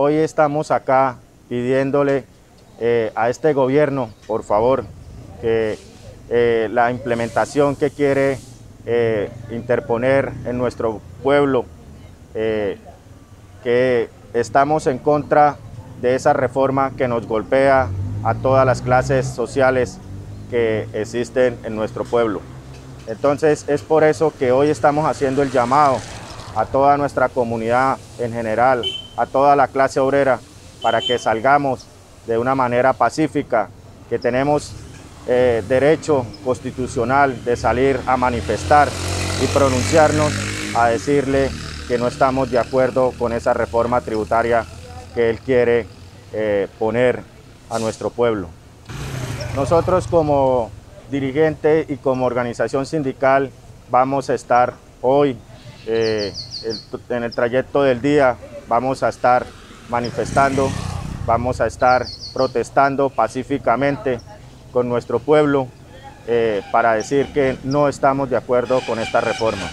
hoy estamos acá pidiéndole eh, a este gobierno, por favor, que eh, la implementación que quiere eh, interponer en nuestro pueblo, que estamos en contra de esa reforma que nos golpea a todas las clases sociales que existen en nuestro pueblo. Entonces es por eso que hoy estamos haciendo el llamado a toda nuestra comunidad en general, a toda la clase obrera, para que salgamos de una manera pacífica, que tenemos eh, derecho constitucional de salir a manifestar y pronunciarnos a decirle que no estamos de acuerdo con esa reforma tributaria que él quiere eh, poner a nuestro pueblo. Nosotros como dirigente y como organización sindical vamos a estar hoy eh, en el trayecto del día, vamos a estar manifestando, vamos a estar protestando pacíficamente con nuestro pueblo eh, para decir que no estamos de acuerdo con esta reforma.